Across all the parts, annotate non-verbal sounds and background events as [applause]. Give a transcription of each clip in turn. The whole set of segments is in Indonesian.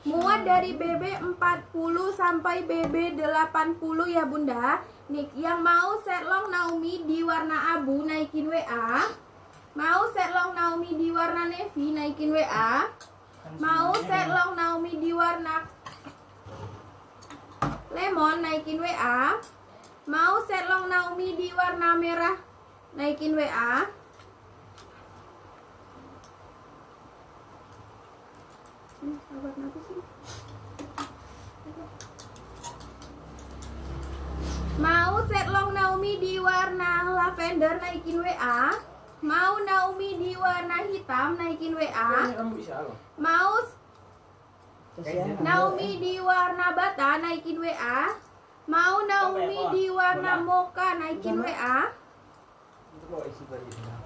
Muat dari BB 40 sampai BB 80 ya Bunda. Nih, yang mau setlong Naomi di warna abu naikin WA. Mau setlong Naomi di warna navy naikin WA. Mau setlong Naomi di warna lemon naikin WA. Mau setlong Naomi di warna merah naikin WA. Ini sahabat apa sih? Mau setlong Naomi di warna lavender naikin WA. Mau Naomi di warna hitam naikin WA. Mau. Naomi di warna bata naikin WA. Mau Naomi di warna mocha naikin WA.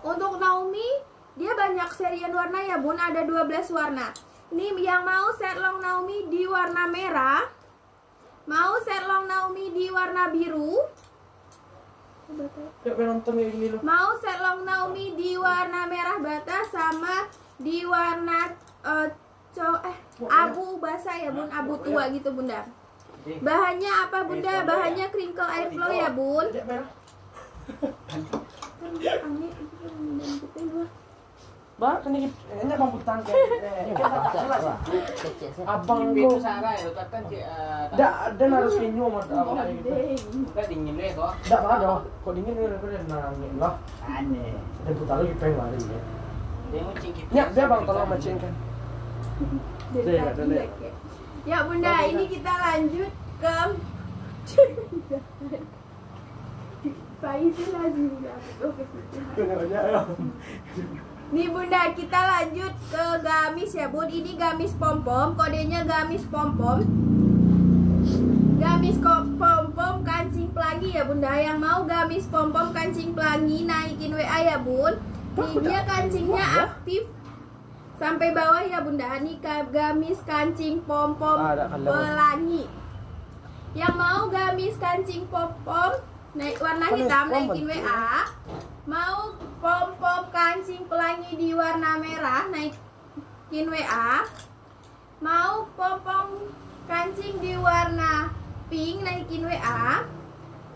Untuk Naomi dia banyak serian warna ya bun ada 12 warna. Ini yang mau setlong Naomi di warna merah. Mau setlong Naomi di warna biru. Ya penonton kayak gini loh. Mau setlong Naomi di warna merah bata sama di warna eh, co- eh abu basah ya bun, abu tua gitu bunda. Bahannya apa bunda? Bahannya crinkle airflow ya bun. [laughs] Ba, kayaknya bang. Abang ya, kata cik. Dak, dan harus gitu. Dingin deh kok. Dak ada. Kok dingin nangis lah. Aneh. Dan putar lagi lari ya. Ya, dia bang tolong macin kan. Ya, bunda, ini kita lanjut ke [laughs] Faiz lagi Oh, ke ya. Nih bunda, kita lanjut ke gamis ya bun. Ini gamis pom pom, kodenya gamis pom pom. Gamis ko- pom pom kancing pelangi ya bunda. Yang mau gamis pom pom kancing pelangi naikin WA ya bun. Nih dia kancingnya aktif sampai bawah ya bunda. Ka- gamis kancing pom pom Ah, pelangi. Yang mau gamis kancing pom pom naik warna Kan hitam pom naikin. WA. Mau pom-pom kancing pelangi di warna merah naikin WA. Mau pom-pom kancing di warna pink naikin WA.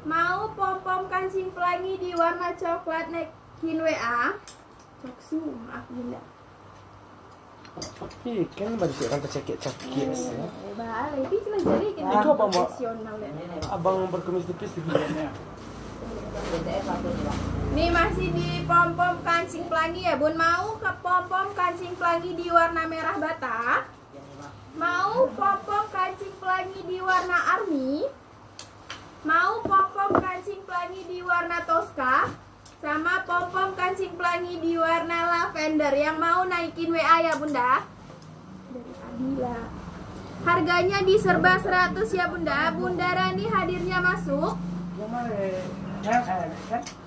Mau pom-pom kancing pelangi di warna coklat naikin WA. Coksu, maaf bunda. Ih, kan baru sih kan tercekik-cekik. Eh, bahaya, ini cuma jadi kita Itu apa, ya. Abang berkumis tipis di videonya. Nih masih di pom-pom kancing pelangi ya bun. Mau ke pom-pom kancing pelangi di warna merah bata Mau pom-pom kancing pelangi di warna army? Mau pom-pom kancing pelangi di warna toska Sama pom-pom kancing pelangi di warna lavender. Yang mau naikin WA ya bunda? Dari Harganya di serba 100 ya bunda. Bunda Rani hadirnya masuk? Kan? Yang mana sih?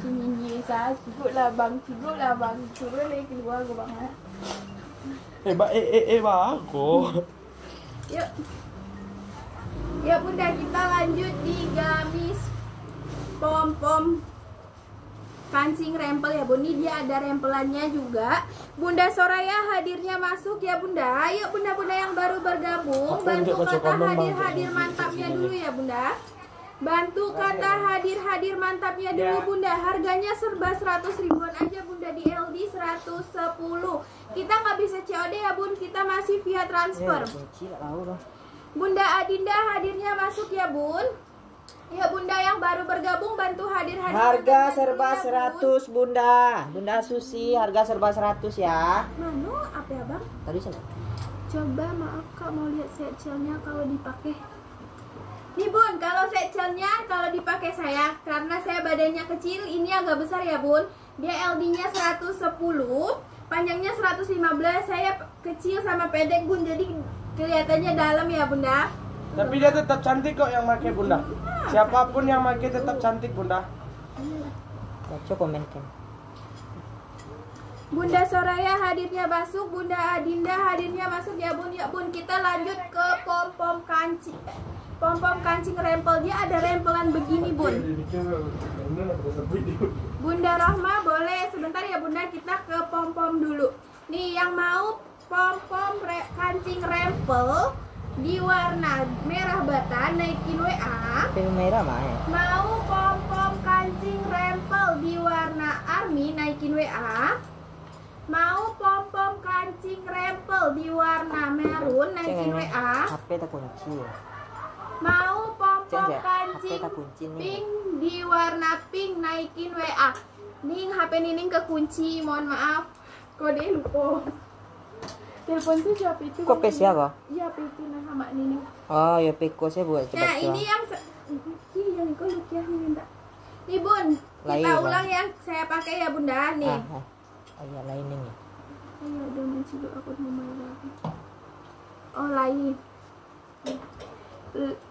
Sunyi saya cukup lah bang, cukup lah bang, cukup lagi keluar ke bang. ha. Eh, ba, eh, eh, eh, ba, aku. Yuk. Ya bunda kita lanjut di gamis pom pom kancing rempel ya bunda. Ini dia ada rempelannya juga. Bunda Soraya hadirnya masuk ya bunda. Ayo bunda-bunda yang baru bergabung Aku bantu kata komen, Bang. hadir-hadir mantapnya dulu ya bunda. Bantu kata hadir-hadir mantapnya dulu Ya. bunda Harganya serba 100 ribuan aja bunda Di LD 110 Kita nggak bisa COD ya bun Kita masih via transfer Bunda Adinda hadirnya masuk ya bun Ya bunda yang baru bergabung bantu hadir-hadir Harga serba ya, Bun. 100 Bunda. Bunda Susi harga serba 100 ya. Mano apa ya bang? Tadi sana. Coba maaf kak mau lihat setchelnya kalau dipakai Nih bun, kalau setchelnya kalau dipakai saya Karena saya badannya kecil, ini agak besar ya bun Dia LD-nya 110 Panjangnya 115 Saya kecil sama pendek bun Jadi kelihatannya dalam ya bunda Tapi dia tetap cantik kok yang pakai bunda. Siapa pun yang pakai tetap cantik bunda. Baca komenkan. Bunda Soraya hadirnya masuk, Bunda Adinda hadirnya masuk ya bun ya bun. Kita lanjut ke pom pom kancing, pom pom kancing rempel dia ada rempelan begini bun. Bunda Rohma boleh sebentar ya bunda kita ke pom pom dulu. Nih yang mau pom-pom re- kancing rempel di warna merah bata naikin WA. Merah mah ya. Mau pom-pom kancing rempel di warna army naikin WA. Mau pom-pom kancing rempel di warna merun naikin WA. HP ya. Mau pom-pom Ceng, ya, kancing pink di warna pink naikin WA. Ning HP Nining kekunci, mohon maaf. Kode lupa. Telepon tuh siapa itu? Kok PC apa? Iya, PC nah sama Nining. Oh, ya Piko saya buat coba Nah, ini yang Ih, yang kau Lukiah minta. Nih, Bun. Kita Lain, Bang. ulang yang saya pakai ya, Bunda. Nih. Ah, ah. Oh iya lining ya. Ayo dong sih aku mau lagi. Oh lain.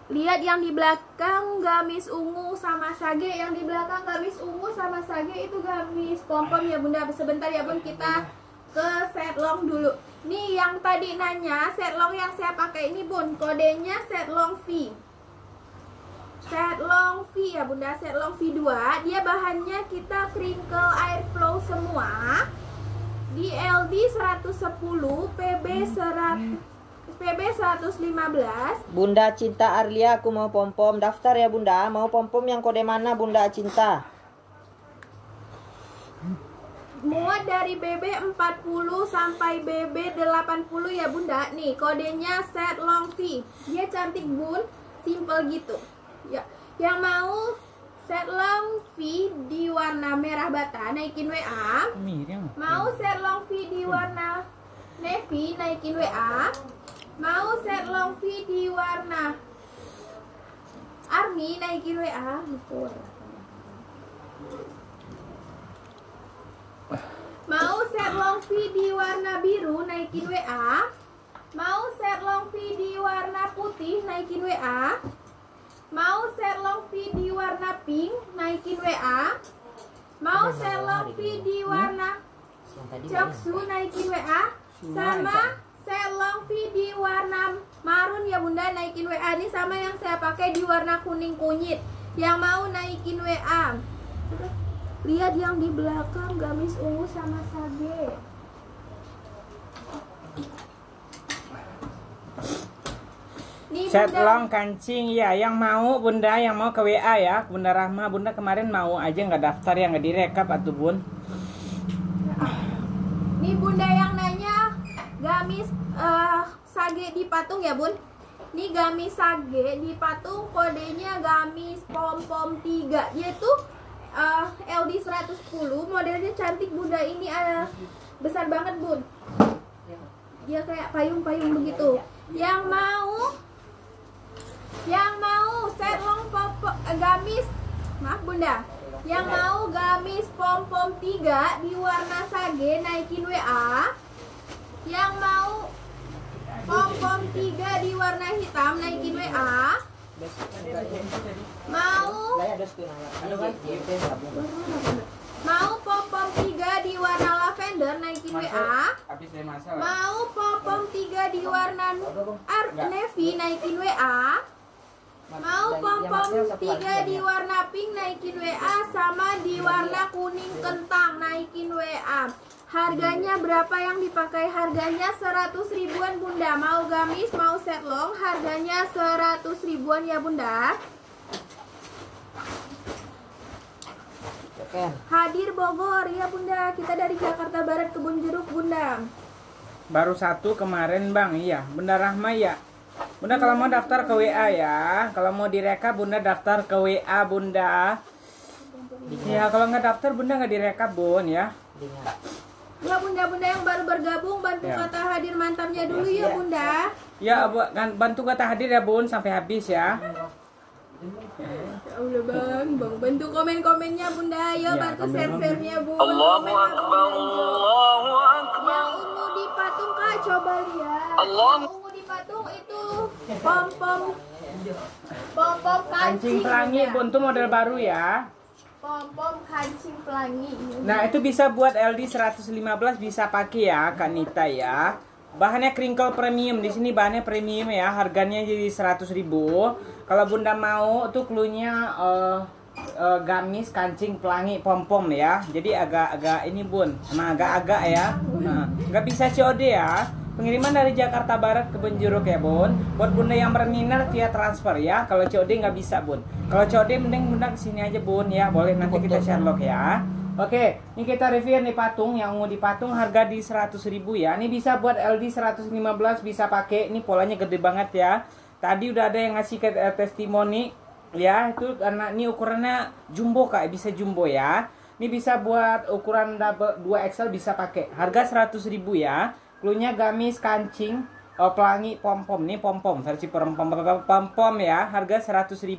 Lihat yang di belakang gamis ungu sama sage. Yang di belakang gamis ungu sama sage itu gamis pom-pom ya bunda Sebentar ya bun. Kita ke set long dulu. Nih yang tadi nanya set long yang saya pakai ini bun Kodenya set long V. Set long V ya bunda Set long V2 Dia bahannya kita crinkle airflow semua di LD 110 PB 100 PB 115 Bunda Cinta Arlia aku mau pom-pom. Daftar ya Bunda. Mau pom-pom yang kode mana Bunda Cinta? muat dari BB 40 sampai BB 80 ya bunda. Nih kodenya set long V dia cantik bun. Simple gitu. Ya. Yang mau set long V di warna merah bata naikin WA Mau set long V di warna navy naikin WA. Mau set long V di warna army naikin WA. Gitu. Mau set long V di warna biru naikin WA. Mau set long V di warna putih naikin WA. Mau set long V di warna pink naikin WA. Mau set long V di warna Coksu naikin WA sama selong V di warna marun. Ya bunda naikin WA ini sama yang saya pakai di warna kuning kunyit. Yang mau naikin WA lihat yang di belakang gamis ungu sama sage. Nih, Set long kancing. Ya yang mau bunda yang mau ke WA ya. Bunda Rahma bunda kemarin mau aja nggak daftar ya nggak direkap atuh bun Nih bunda yang nanya gamis eh, sage di patung ya bun? Nih gamis sage di patung kodenya gamis pom pom 3 Dia tuh eh, LD 110 modelnya cantik bunda. Ini eh, besar banget bun. Dia kayak payung-payung begitu. Yang mau Yang mau set long pop eh, gamis Maaf bunda. Yang mau gamis pom-pom 3 di warna sage naikin WA Yang mau pom-pom 3 di warna hitam naikin WA Mau Mau pom-pom 3 di warna lavender naikin WA Mau pom-pom 3 di warna ar navy naikin WA Mau pom-pom 3 di warna pink naikin WA sama di warna kuning kentang naikin WA Harganya berapa yang dipakai? Harganya 100 ribuan bunda. Mau gamis, mau set long Harganya 100 ribuan ya bunda. Hadir Bogor ya bunda. Kita dari Jakarta Barat Kebun Jeruk bunda. Baru satu kemarin bang. Iya. Bunda Rahma ya bunda kalau mau daftar ke WA ya. Kalau mau direkap bunda daftar ke WA bunda. Ya kalau nggak daftar bunda nggak direkap bun ya Ya bunda-bunda yang baru bergabung Bantu Ya. kata hadir mantapnya dulu ya bunda ya Bu, kan bantu kata hadir ya bun sampai habis ya Ya Allah bang, bang bantu komen-komennya bunda, ayo Ya, bantu share-share-nya bu. Allahu Akbar, Allahu Akbar. Yang ungu di patung kak coba lihat. Yang ungu di patung itu pom pom pom pom kancing. kancing pelangi Bunda. bun tuh model baru ya Pom pom kancing pelangi. Nah itu bisa buat LD 115 bisa pakai ya Kak Nita ya. Bahannya crinkle premium di sini bahannya premium ya harganya jadi 100.000 ribu. Kalau bunda mau tuh cluenya eh, eh, gamis kancing pelangi pom pom ya jadi agak-agak ini bun emang agak-agak ya nah, nggak bisa COD ya pengiriman dari Jakarta Barat ke Benjuruk ya bun. Buat bunda yang berminat via transfer ya. Kalau COD nggak bisa bun. Kalau COD mending bunda ke sini aja bun ya. Boleh nanti kita Sherlock ya. Oke, ini kita review nih patung. Yang ungu di patung harga di 100.000 ya. Ini bisa buat LD 115 bisa pakai. Ini polanya gede banget ya. Tadi udah ada yang ngasih ke eh, testimoni ya. Itu karena ini ukurannya jumbo kak. Bisa jumbo ya. Ini bisa buat ukuran double 2 XL bisa pakai. Harga 100.000 ya klunya gamis kancing oh, pelangi pom pom nih pom pom versi pom pom pom pom ya harga 100.000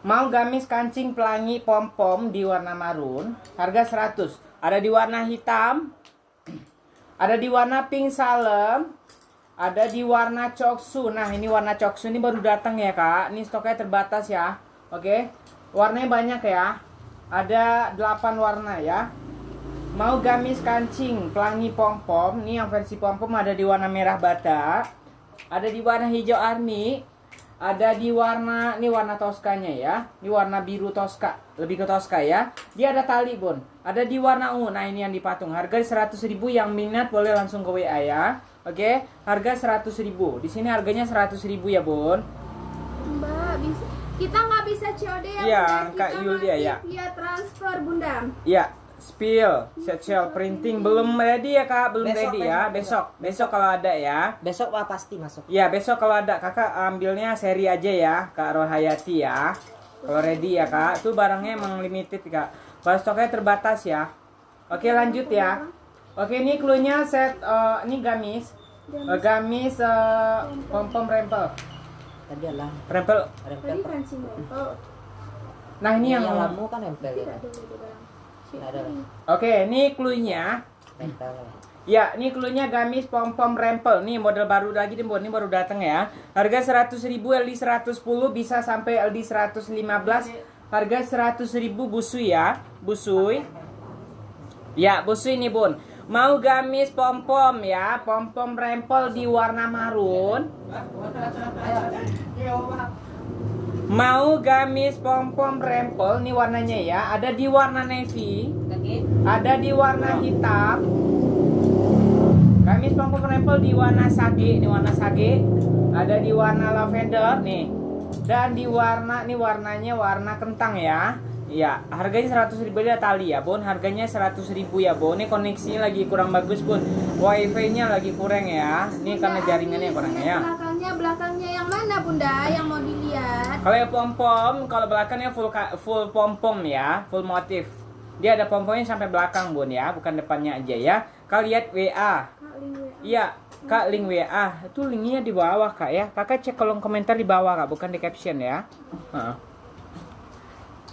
mau gamis kancing pelangi pom pom di warna marun harga 100 ada di warna hitam [clears throat] ada di warna pink salem ada di warna coksu. Nah, ini warna coksu ini baru datang ya, Kak. Ini stoknya terbatas ya. Oke. Warnanya banyak ya. Ada 8 warna ya. Mau gamis kancing, pelangi pom-pom. Nih yang versi pom-pom ada di warna merah bata. Ada di warna hijau army. Ada di warna, ini warna toskanya ya. Ini warna biru toska, lebih ke toska ya. Dia ada tali, Bun. Ada di warna ungu. Nah, ini yang dipatung. Harga 100.000 yang minat boleh langsung ke WA ya. Oke, harga 100.000. Di sini harganya 100.000 ya, Bun. Mbak, bisa kita nggak bisa COD ya, Iya, Bunda. Kak Kita Yulia, masih ya. via transfer, Bunda. Ya, spill, set shell printing belum ready ya, Kak. Belum Besok, ready ya. Besok, besok kalau ada ya. Besok lah pasti masuk. Ya, besok kalau ada Kakak ambilnya seri aja ya, Kak Rohayati ya. Kalau ready ya, Kak. Itu barangnya emang limited, Kak. Kalau stoknya terbatas ya. Oke, lanjut ya. Oke, ini cluenya set eh, ini gamis. Eh, gamis eh, pom-pom rempel. Tadi lah Rempel. rempel. Tadi kancing oh, Nah, ini yang lamu kan rempel ya. Oke, ini cluenya. Ya, ini cluenya gamis pom-pom rempel. Nih model baru lagi nih, Bun. Ini baru datang ya. Harga 100.000 LD 110 bisa sampai LD 115. Harga 100.000 busui ya. Busui. Ya, busui nih, Bun. Mau gamis pom-pom ya, pom-pom rempel di warna marun. Mau gamis pom-pom rempel nih warnanya ya. Ada di warna navy. Ada di warna hitam. Gamis pom-pom rempel di warna sage, ini warna sage. Ada di warna lavender nih. Dan di warna nih warnanya warna kentang ya. Iya, harganya 100 ribu dia tali ya, Bon. Harganya 100 ribu ya, Bon. Ini koneksinya lagi kurang bagus, Bon. Wifi-nya lagi kurang ya. Ini karena jaringannya kurang ya. Belakangnya, belakangnya yang mana, Bunda? Yang mau dilihat? Kalau yang pom-pom, kalau belakangnya full full pom-pom ya, full motif. Dia ada pom-pomnya sampai belakang, Bun ya, bukan depannya aja ya. Kak lihat WA. Iya, Kak link WA. Itu linknya di bawah, Kak ya. Kakak cek kolom komentar di bawah, Kak, bukan di caption ya.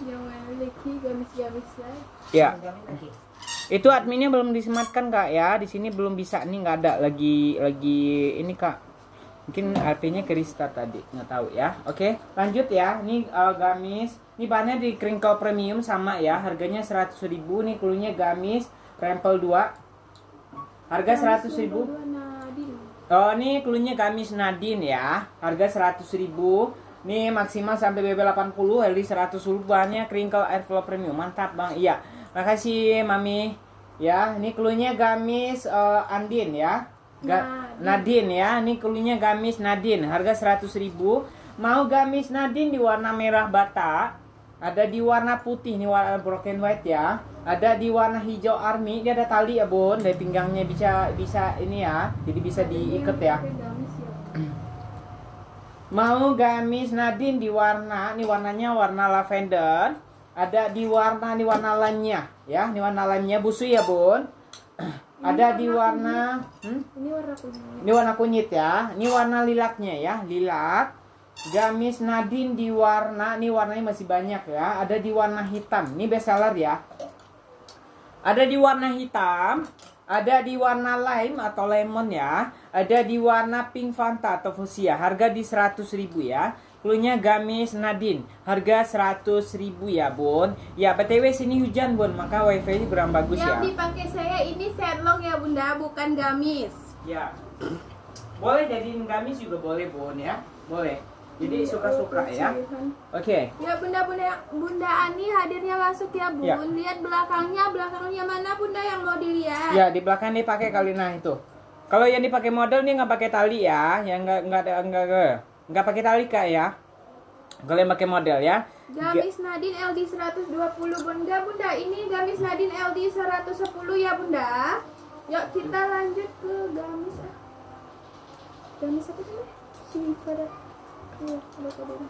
Yang memiliki gamis-gamis lain. Ya. Itu adminnya belum disematkan, Kak ya. Di sini belum bisa nih nggak ada lagi lagi ini, Kak. Mungkin artinya ke restart tadi, nggak tahu ya. Oke, lanjut ya. Ini uh, gamis. Ini bahannya di crinkle premium sama ya. Harganya 100.000 nih klunya gamis rempel 2. Harga 100.000. Dua Nadine. Oh, ini klunya gamis Nadine ya. Harga 100.000. Nih maksimal sampai BB 80, LD 100 bahannya crinkle airflow premium. Mantap, Bang. Iya. Makasih, Mami. Ya, ini klunya gamis eh, Andin ya. Ga- Nadine ya. Ini klunya gamis Nadine. Harga 100.000. Mau gamis Nadine di warna merah bata. Ada di warna putih nih warna broken white ya. Ada di warna hijau army. Dia ada tali ya, Bun. Dari pinggangnya bisa bisa ini ya. Jadi bisa diikat ya. Ya. [clears throat] Mau gamis Nadine di warna, ini warnanya warna lavender. Ada di warna, ini warna lainnya, ya. Ini warna lainnya busu ya, Bun. [clears throat] Ada di warna, hmm? Ini warna kuning. ini warna kunyit ya. Ini warna lilaknya ya, lilat. Gamis Nadine di warna, ini warnanya masih banyak ya. Ada di warna hitam. Ini best seller ya. Ada di warna hitam, ada di warna lime atau lemon ya. Ada di warna pink Fanta atau fuchsia. Harga di 100.000 ya. Klunya gamis Nadine. Harga 100.000 ya, Bun. Ya, BTW sini hujan, Bun. Maka wifi-nya kurang bagus Yang ya. dipakai saya ini setlock ya, Bunda, bukan gamis. Ya. Boleh jadiin gamis juga boleh, Bun ya. Boleh. Jadi suka-suka ya. Oke. Ya bunda bunda bunda Ani hadirnya masuk ya bun. Ya. Lihat belakangnya belakangnya mana bunda yang mau dilihat? Ya di belakang nih pakai kali nah itu. Kalau yang dipakai model nih nggak pakai tali ya, yang nggak nggak ada nggak nggak pakai tali kak ya. Kalau yang pakai model ya. Gamis Nadine LD 120 bunda bunda ini gamis Nadine LD 110 ya bunda. Yuk kita lanjut ke gamis. Gamis apa sih? Shiva dah. Iya, ada kodenya.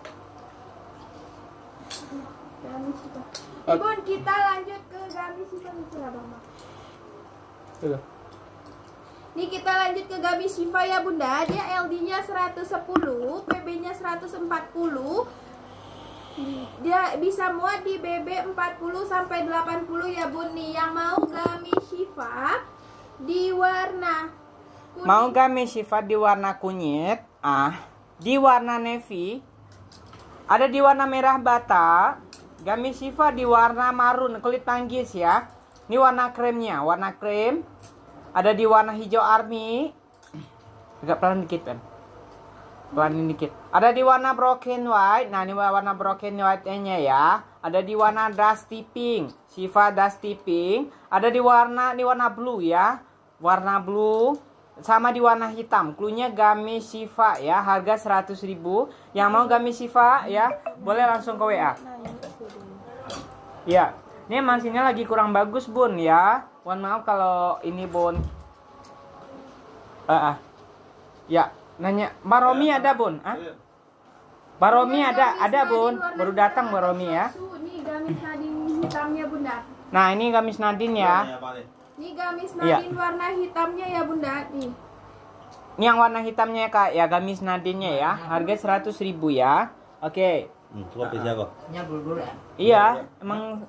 Gamis. Oke. Ibu kita lanjut ke gamis Shiva nih abang. Bang. Tuh. Nih kita lanjut ke gamis Shiva ya bunda. Dia LD-nya 110, PB-nya 140. Dia bisa muat di BB 40 sampai 80 ya bun nih. Yang mau gamis Shiva di warna kuning. Mau gamis sifat di warna kunyit, ah, di warna navy, ada di warna merah bata, gamis sifat di warna marun kulit tanggis ya. Ini warna kremnya, warna krem. Ada di warna hijau army. Agak pelan dikit kan. Pelan dikit. Ada di warna broken white. Nah, ini warna broken white-nya ya. Ada di warna dusty pink. Siva dusty pink. Ada di warna ini warna blue ya. Warna blue sama di warna hitam. Klunya gamis Siva ya, harga 100.000. Yang mau gamis Siva ya, boleh langsung ke WA. Ya, ini mesinnya lagi kurang bagus bun ya. Mohon maaf kalau ini bun. Ah, ah. Ya, nanya Baromi ada bun? Ah? Baromi Ini ada, gamis ada Nadine bun. Baru datang Baromi ya. Nih gamis Nadine hitamnya bunda. Nah ini gamis Nadine ya. Nih gamis Iya. Nadine warna hitamnya ya bunda. Nih. Ini yang warna hitamnya ya kak, ya gamis Nadine ya. Harga 100.000 ya. Oke. Hmm, coba bisa kok. Nya dulu Iya, emang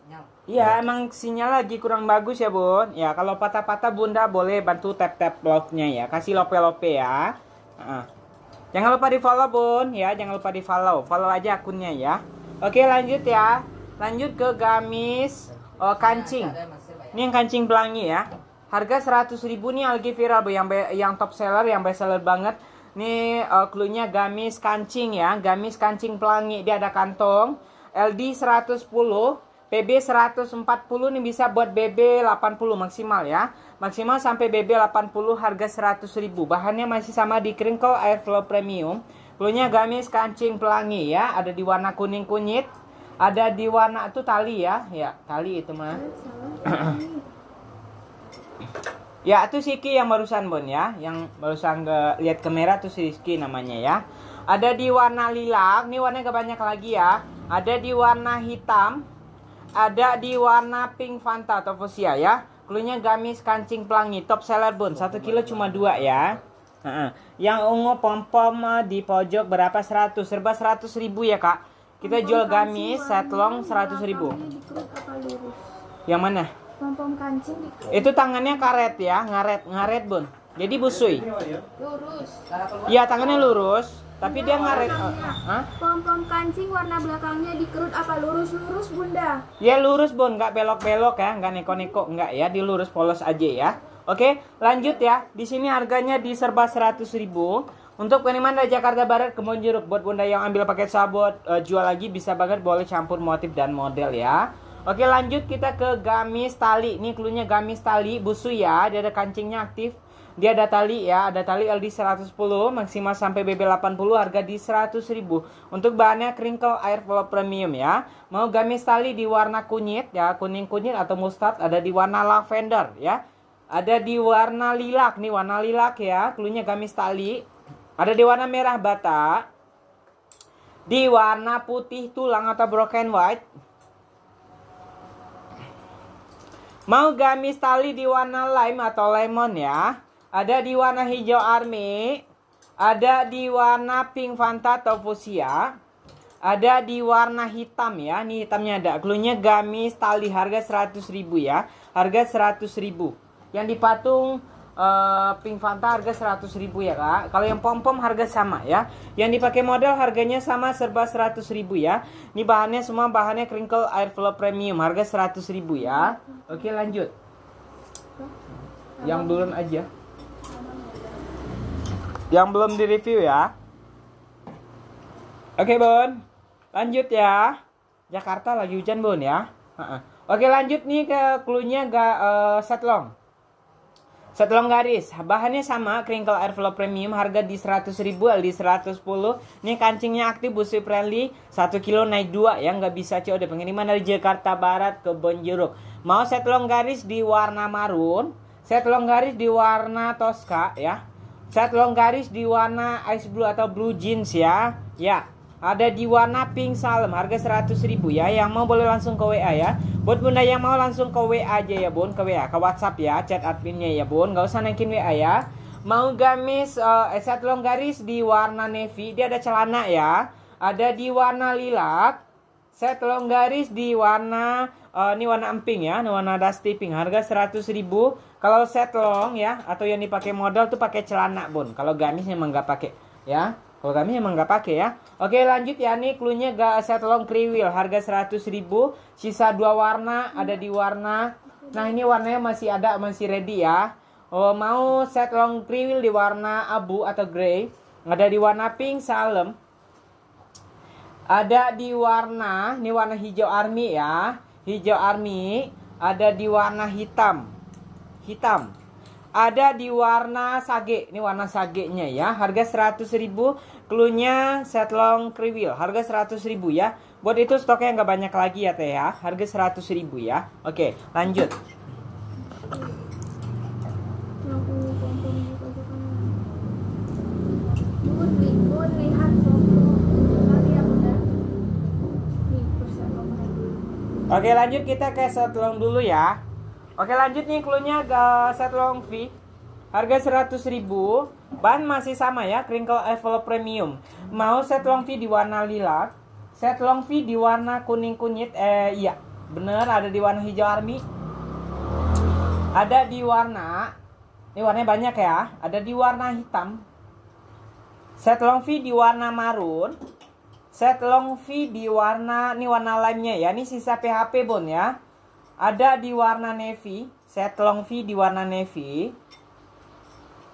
Iya, emang sinyal lagi kurang bagus ya, Bun. Ya, kalau patah-patah Bunda boleh bantu tap-tap love-nya ya. Kasih lope-lope ya. Heeh. Jangan lupa di-follow, Bun, ya. Jangan lupa di-follow. Follow aja akunnya ya. Oke, lanjut ya. Lanjut ke gamis oh, kancing. Ini yang kancing pelangi ya. Harga 100.000 nih lagi viral, Bu. Yang yang top seller, yang best seller banget. Nih uh, cluenya gamis kancing ya. Gamis kancing pelangi. Dia ada kantong. LD 110, PB 140 nih bisa buat BB 80 maksimal ya. Maksimal sampai BB 80 harga 100.000. Bahannya masih sama di Crinkle Airflow Premium. Cluenya gamis kancing pelangi ya. Ada di warna kuning kunyit. Ada di warna itu tali ya. Ya, tali itu mah. [clears throat] Ya, itu Siki yang barusan Bon ya, yang barusan ke lihat kamera tuh Siki namanya ya. Ada di warna lilac, ini warnanya gak banyak lagi ya. Ada di warna hitam, ada di warna pink Fanta atau fuchsia ya. Klunya gamis kancing pelangi, top seller Bon, satu kilo cuma dua ya. Yang ungu pom-pom eh, di pojok berapa 100, serba 100 ribu ya kak. Kita jual gamis set long 100 ribu. Yang mana? Pom-pom kancing dikerut Itu tangannya karet ya, ngaret, ngaret bun. Jadi busui. lurus. Iya tangannya lurus, tapi dia ngaret. Hah? Pom-pom kancing warna belakangnya dikerut apa lurus-lurus bunda? Ya lurus bun, nggak belok-belok ya, nggak neko-neko, nggak ya, di lurus polos aja ya. Oke, lanjut ya. Di sini harganya di serba 100.000 Untuk peniman dari Jakarta Barat ke Jeruk buat bunda yang ambil paket sabot eh, jual lagi bisa banget boleh campur motif dan model ya. Oke lanjut kita ke gamis tali. Ini klunya gamis tali busui ya. Dia ada kancingnya aktif. Dia ada tali ya, ada tali LD 110 maksimal sampai BB 80 harga di 100.000. Untuk bahannya crinkle airflow premium ya. Mau gamis tali di warna kunyit ya, kuning kunyit atau mustard, ada di warna lavender ya. Ada di warna lilac nih, warna lilac ya. Klunya gamis tali. Ada di warna merah bata. Di warna putih tulang atau broken white. Mau gamis tali di warna lime atau lemon ya. Ada di warna hijau army. Ada di warna pink fanta atau fuchsia. Ada di warna hitam ya. Ini hitamnya ada. Klunya gamis tali harga 100.000 ya. Harga 100.000. Yang dipatung eh, pink fanta harga 100.000 ya kak. Kalau yang pom pom harga sama ya. Yang dipakai model harganya sama serba 100.000 ya. Ini bahannya semua bahannya crinkle airflow premium harga 100.000 ya. Oke lanjut. Yang belum aja. Yang belum di review ya. Oke, Bun. Lanjut ya. Jakarta lagi hujan, Bun ya. Oke, lanjut nih ke clue-nya ga eh, setlong. Setlong garis, bahannya sama, crinkle airflow premium, harga di 100 ribu, LD 110. Ini kancingnya aktif, busi friendly, 1 kilo naik 2 ya, nggak bisa COD. Pengiriman dari Jakarta Barat ke Bonjeruk. Mau setlong garis di warna marun, setlong garis di warna Tosca ya. Setlong garis di warna ice blue atau blue jeans ya. Ya, ada di warna pink salem harga 100 ribu ya. Yang mau boleh langsung ke WA ya. Buat bunda yang mau langsung ke WA aja ya bun. Ke WA ke WhatsApp ya chat adminnya ya bun. Nggak usah naikin WA ya. Mau gamis uh, set long garis di warna navy dia ada celana ya. Ada di warna lilac set long garis di warna uh, ini warna emping ya ini warna dusty pink. Harga 100 ribu. Kalau set long ya atau yang dipakai model tuh pakai celana bun. Kalau gamis memang nggak pakai ya kalau kami emang nggak pakai ya. Oke lanjut ya nih cluenya gak set long kriwil harga 100 ribu. Sisa dua warna ada di warna. Nah ini warnanya masih ada masih ready ya. Oh, mau set long kriwil di warna abu atau grey. Ada di warna pink salem. Ada di warna, ini warna hijau army ya. Hijau army. Ada di warna hitam. Hitam ada di warna sage. Ini warna sagenya ya. Harga 100.000 cluenya set long kriwil. Harga 100.000 ya. Buat itu stoknya nggak banyak lagi ya teh ya. Harga 100.000 ya. Oke lanjut. Oke lanjut kita ke set long dulu ya oke lanjut nih cluenya ke set long V. Harga 100.000 ban masih sama ya crinkle envelope premium. Mau set long V di warna lilac set long V di warna kuning kunyit? Eh iya. Bener ada di warna hijau army? Ada di warna ini warnanya banyak ya ada di warna hitam. Set long V di warna marun. Set long V di warna ini warna lainnya ya ini sisa PHP bon ya ada di warna navy set long V di warna navy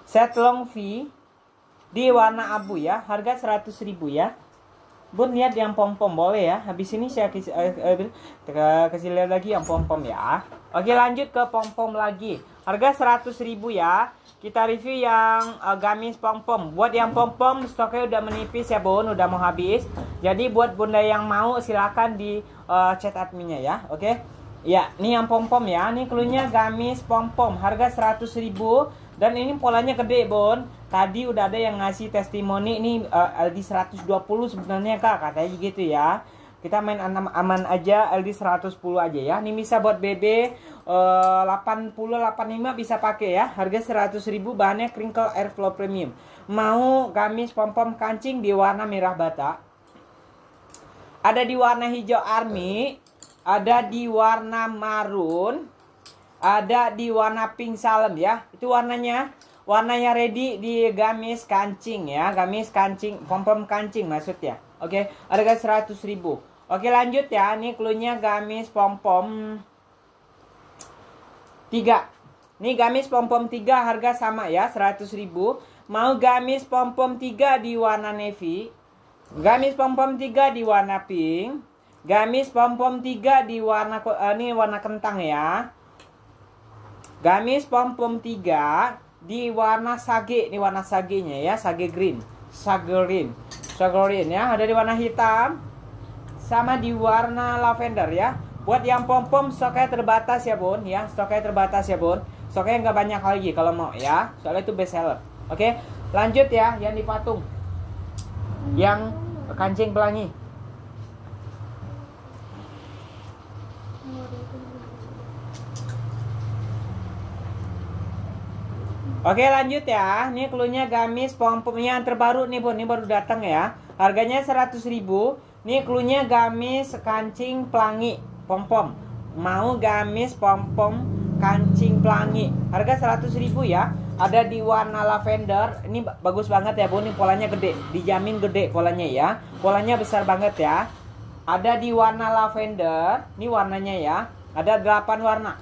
set long V di warna abu ya harga 100.000 ya Bun lihat yang pom-pom boleh ya. Habis ini saya kasih, eh, eh, kasih lihat lagi yang pom-pom ya. Oke lanjut ke pom-pom lagi. Harga 100.000 ya. Kita review yang eh, gamis pom-pom. Buat yang pom-pom stoknya udah menipis ya bun, udah mau habis. Jadi buat bunda yang mau silakan di eh, chat adminnya ya. Oke. Ya, ini yang pom-pom ya. Ini cluenya gamis pom-pom. Harga 100.000 dan ini polanya gede, Bon. Tadi udah ada yang ngasih testimoni ini eh, LD 120 sebenarnya Kak, katanya gitu ya. Kita main aman, aja LD 110 aja ya. Ini bisa buat BB eh, 80 85 bisa pakai ya. Harga 100.000 bahannya crinkle airflow premium. Mau gamis pom-pom kancing di warna merah bata. Ada di warna hijau army, ada di warna marun, ada di warna pink salem ya. Itu warnanya. Warnanya ready di gamis kancing ya. Gamis kancing, pom-pom kancing maksudnya. Oke, harga 100.000. Oke, lanjut ya. Ini cluenya gamis pom-pom 3. Nih gamis pom-pom 3 harga sama ya, 100.000. Mau gamis pom-pom 3 di warna navy, gamis pom-pom 3 di warna pink, gamis pom-pom 3 di warna eh, ini warna kentang ya. Gamis pom-pom 3 di warna sage, ini warna sagenya ya, sage green, sage green, sage green ya, ada di warna hitam sama di warna lavender ya. Buat yang pom-pom stoknya terbatas ya bun ya, stoknya terbatas ya bun. Stoknya nggak banyak lagi kalau mau ya, soalnya itu best seller. Oke, lanjut ya yang di patung, yang kancing pelangi. Oke lanjut ya, ini cluenya gamis pom-pom yang terbaru nih bun, ini baru datang ya. Harganya 100.000 Nih cluenya gamis kancing pelangi pom-pom. Mau gamis pom-pom kancing pelangi. Harga 100.000 ya. Ada di warna lavender. Ini ba- bagus banget ya bun, ini polanya gede. Dijamin gede polanya ya. Polanya besar banget ya. Ada di warna lavender. Ini warnanya ya. Ada 8 warna.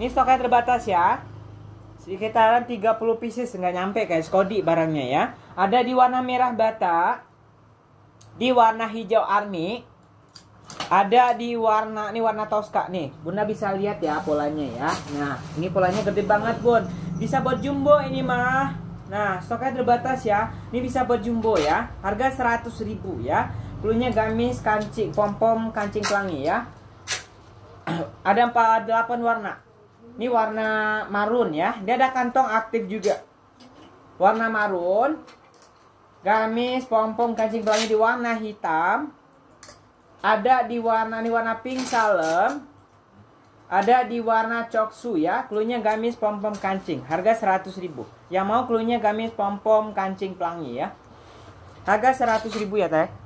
Ini stoknya terbatas ya sekitaran 30 pieces nggak nyampe kayak Skodi barangnya ya. Ada di warna merah bata di warna hijau army ada di warna ini warna Tosca nih. Bunda bisa lihat ya polanya ya. Nah ini polanya gede banget Bun. Bisa buat jumbo ini mah. Nah stoknya terbatas ya. Ini bisa buat jumbo ya. Harga 100.000 ya. Klunya gamis kancing pom pom kancing pelangi ya. [clears throat] Ada 48 warna ini warna marun ya. Dia ada kantong aktif juga. Warna marun gamis pom pom kancing pelangi di warna hitam. Ada di warna ini warna pink salem ada di warna coksu ya. Klunya gamis pom pom kancing. Harga 100.000 yang mau klunya gamis pom pom kancing pelangi ya. Harga 100.000 ya teh